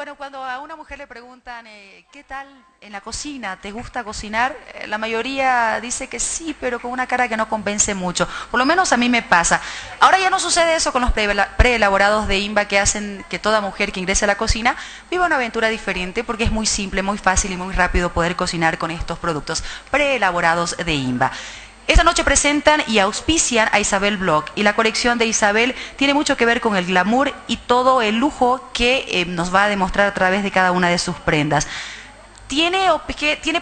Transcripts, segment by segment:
Bueno, cuando a una mujer le preguntan, eh, ¿qué tal en la cocina? ¿Te gusta cocinar? Eh, la mayoría dice que sí, pero con una cara que no convence mucho. Por lo menos a mí me pasa. Ahora ya no sucede eso con los preelaborados de IMBA que hacen que toda mujer que ingrese a la cocina viva una aventura diferente porque es muy simple, muy fácil y muy rápido poder cocinar con estos productos preelaborados de IMBA. Esta noche presentan y auspician a Isabel Block y la colección de Isabel tiene mucho que ver con el glamour y todo el lujo que eh, nos va a demostrar a través de cada una de sus prendas. Tiene,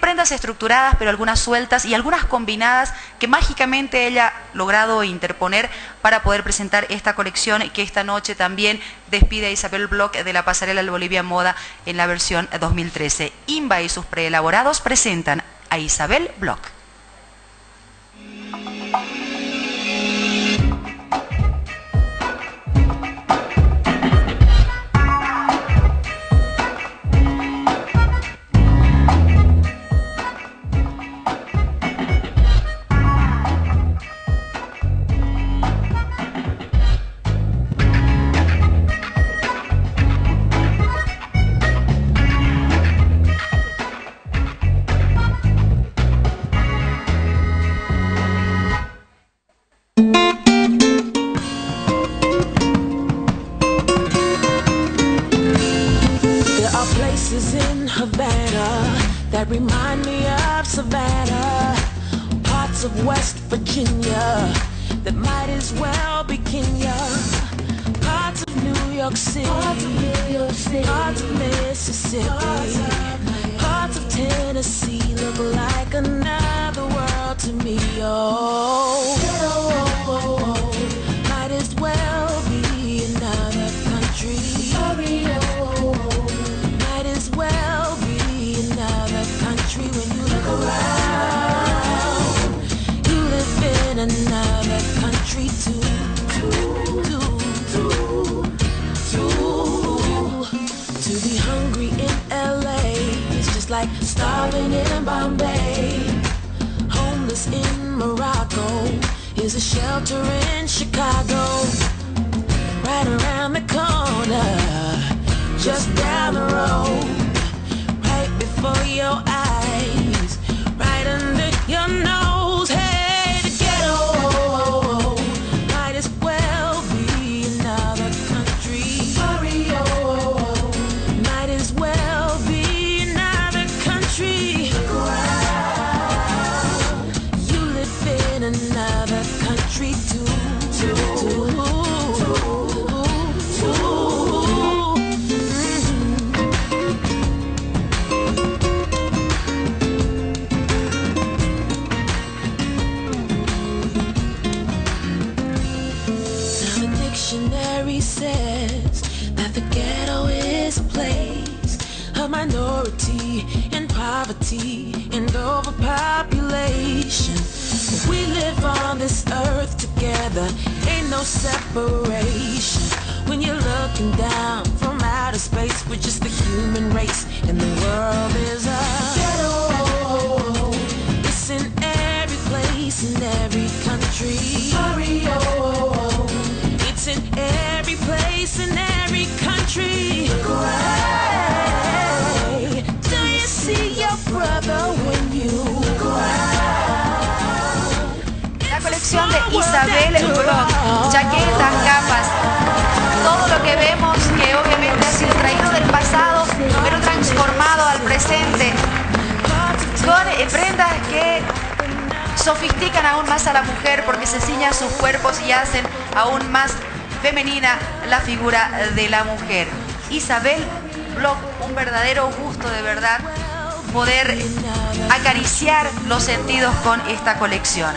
prendas estructuradas, pero algunas sueltas y algunas combinadas que mágicamente ella ha logrado interponer para poder presentar esta colección que esta noche también despide a Isabel Block de la pasarela del Bolivia Moda en la versión 2013. Imba y sus preelaborados presentan a Isabel Block. places in Havana that remind me of Savannah, parts of West Virginia that might as well be Kenya, parts of New York City, parts of, New York City, parts of Mississippi, like starving in Bombay. Homeless in Morocco is a shelter in Chicago. Right around in another country too. too, too, too. Now the dictionary says that the ghetto is a place of minority and poverty and overpopulation. We live on this earth together, ain't no separation. When you're looking down from outer space, we're just the human race, and the world is a Isabel Block, chaquetas, capas, todo lo que vemos que obviamente ha sido traído del pasado, pero transformado al presente, con prendas que sofistican aún más a la mujer porque se ciñan sus cuerpos y hacen aún más femenina la figura de la mujer. Isabel Block, un verdadero gusto de verdad poder acariciar los sentidos con esta colección.